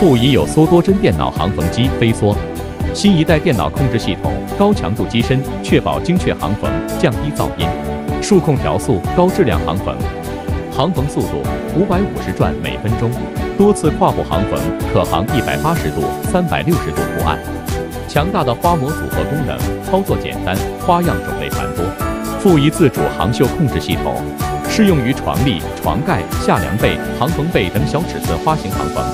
附仪有缩多针电脑行缝机飞梭。新一代电脑控制系统，高强度机身，确保精确行缝，降低噪音。数控调速，高质量行缝。行缝速度五百五十转每分钟，多次跨步行缝，可行一百八十度、三百六十度图案。强大的花模组合功能，操作简单，花样种类繁多。附仪自主航袖控制系统，适用于床笠、床盖、下凉被、行缝被等小尺寸花型行缝。